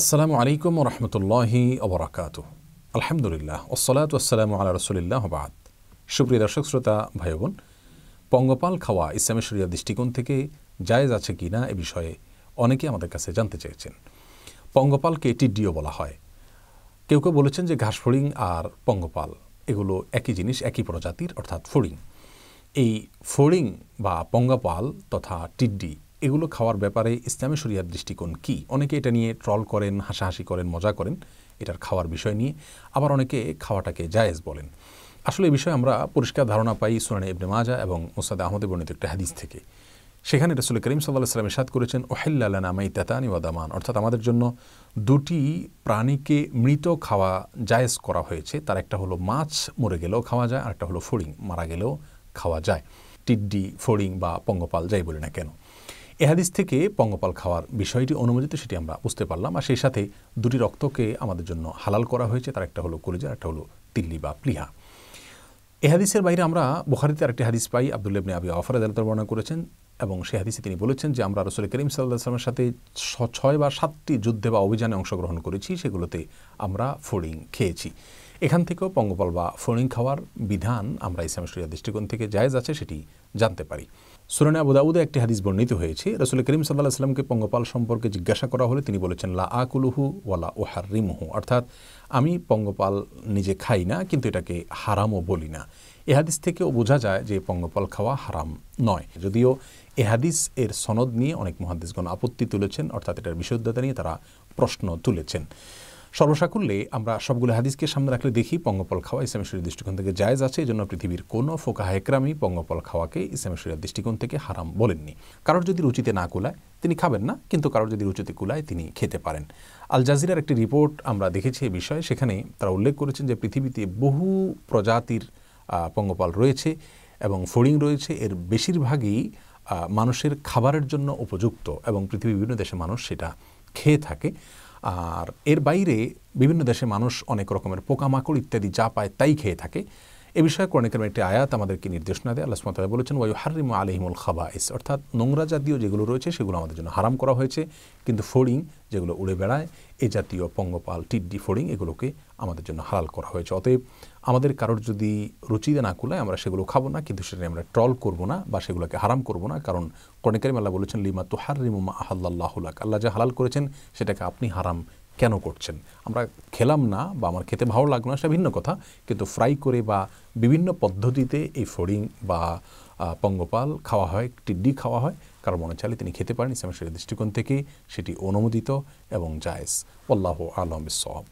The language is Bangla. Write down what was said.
আসসালামু আলাইকুম রহমতুল্লাহি ওবরাকাত আলহামদুলিল্লাহ ওসলাত আল্লাহ রসুলিল্লাহ বাদ। সুপ্রিয় দর্শক, শ্রোতা ভাই বোন পঙ্গপাল খাওয়া ইসলামী শরিয়া দৃষ্টিকোণ থেকে জায়েজ আছে কি না এ বিষয়ে অনেকে আমাদের কাছে জানতে চেয়েছেন। পঙ্গপালকে টিডিও বলা হয়। কেউ কেউ বলেছেন যে ঘাস ফড়িং আর পঙ্গপাল, এগুলো একই জিনিস, একই প্রজাতির, অর্থাৎ ফড়িং। এই ফড়িং বা পঙ্গাপাল তথা টিড্ডি, এগুলো খাওয়ার ব্যাপারে ইসলামী শরিয়ার দৃষ্টিকোণ কি? অনেকে এটা নিয়ে ট্রল করেন, হাসাহাসি করেন, মজা করেন, এটার খাওয়ার বিষয় নিয়ে। আবার অনেকে খাওয়াটাকে জায়েজ বলেন। আসলে এই বিষয়ে আমরা পরিষ্কার ধারণা পাই সুরানে ইবনে মাজা এবং মুসাদ আহমদে বর্ণিত একটা হাদিস থেকে। সেখানে রসুল করিম সাল্লাহ সাল্লাম ইসাদ করেছেন ওহেল্লানা মাই তেতানি ওয়াদামান অর্থাৎ আমাদের জন্য দুটি প্রাণীকে মৃত খাওয়া জায়েজ করা হয়েছে। তার একটা হলো মাছ, মরে গেলেও খাওয়া যায়, আর একটা হলো ফড়িং মারা গেলেও খাওয়া যায়। টিড্ডি, ফড়িং বা পঙ্গপাল যাই বলি না কেন। এহাদিস থেকে পঙ্গপাল খাওয়ার বিষয়টি অনুমোদিত সেটি আমরা বুঝতে পারলাম। আর সেই সাথে দুটি রক্তকে আমাদের জন্য হালাল করা হয়েছে। তার একটা হলো কলিজা একটা হলো তিল্লি বা প্লিহা। এহাদিসের বাইরে আমরা বুখারিতে আরেকটি হাদিস পাই। আবদুল্লাবনে আবি আফর আদালত বর্ণনা করেছেন এবং সেই হাদিসে তিনি বলেছেন যে, আমরা রসুল করিম সাল্লাহ আসলামের সাথে ছয় বা সাতটি যুদ্ধে বা অভিযানে অংশগ্রহণ করেছি। সেগুলোতে আমরা ফড়িং খেয়েছি। এখান থেকেও পঙ্গপাল বা ফড়িং খাওয়ার বিধান আমরা ইসলাম শরিয়া দৃষ্টিকোণ থেকে জায়েজ আছে সেটি জানতে পারি। সুরানে আবুদাউদে একটি হাদিস বর্ণিত হয়েছে, রসুল করিম সাল্লাহ আসলামকে পঙ্গপাল সম্পর্কে জিজ্ঞাসা করা হলে তিনি বলেছেন, লা আকুলুহু ওয়ালা ওহার রিমুহু অর্থাৎ আমি পঙ্গপাল নিজে খাই না, কিন্তু এটাকে হারামও বলি না। এ হাদিস থেকেও বোঝা যায় যে পঙ্গপাল খাওয়া হারাম নয়। যদিও এ হাদিস এর সনদ নিয়ে অনেক মহাদিসগণ আপত্তি তুলেছেন, অর্থাৎ এটার বিশুদ্ধতা নিয়ে তারা প্রশ্ন তুলেছেন। সর্বসাকুল্যে আমরা সবগুলো হাদিসকে সামনে রাখলে দেখি পঙ্গপল খাওয়া ইসলামী শরীর দৃষ্টিকোণ থেকে জায়জ আছে এই জন্য পৃথিবীর কোনো ফোকা হেকরামই পঙ্গপল খাওয়াকে ইসলামী শরীর দৃষ্টিকোণ থেকে হারাম বলেননি। কারোর যদি রুচিতে না কুলায়, তিনি খাবেন না, কিন্তু কারোর যদি রুচিতে কুলায়, তিনি খেতে পারেন। আল জাজিরার একটি রিপোর্ট আমরা দেখেছি এ বিষয়ে, সেখানে তারা উল্লেখ করেছেন যে পৃথিবীতে বহু প্রজাতির পঙ্গপাল রয়েছে এবং ফড়িং রয়েছে। এর বেশিরভাগই মানুষের খাবারের জন্য উপযুক্ত এবং পৃথিবীর বিভিন্ন দেশে মানুষ সেটা খেয়ে থাকে। আর এর বাইরে বিভিন্ন দেশে মানুষ অনেক রকমের পোকামাকড় ইত্যাদি যা পায় তাই খেয়ে থাকে। এ বিষয়ে কোরআনিকের একটি আয়াত আমাদেরকে নির্দেশনা দেয়। আল্লাহ সুমতাল বলেছেন ওয়াই হারিম আলহিমুল খাবাইস অর্থাৎ নোংরা জাতীয় যেগুলো রয়েছে সেগুলো আমাদের জন্য হারাম করা হয়েছে। কিন্তু ফড়িং যেগুলো উড়ে বেড়ায়, এ জাতীয় পঙ্গপাল, টিড্ডি ফড়িং এগুলোকে আমাদের জন্য হালাল করা হয়েছে। অতএব আমাদের কারোর যদি রুচিতে না কুলায়, আমরা সেগুলো খাব না, কিন্তু সেটা আমরা ট্রল করব না বা সেগুলোকে হারাম করব না। কারণ কোরআনিকারিম আল্লাহ বলেছেন, লিমা তো হারিমুমা আহাল্লাহুলাক আল্লাহ যা হালাল করেছেন, সেটাকে আপনি হারাম কেন করছেন? আমরা খেলাম না বা আমার খেতে ভালো লাগল না, সেটা ভিন্ন কথা। কিন্তু ফ্রাই করে বা বিভিন্ন পদ্ধতিতে এই ফড়িং বা পঙ্গপাল খাওয়া হয়, টিড্ডি খাওয়া হয় কারণ মনে চাইলে তিনি খেতে পারেন ইসলামের দৃষ্টিকোণ থেকে সেটি অনুমোদিত এবং জায়েজ। আল্লাহ আলম সব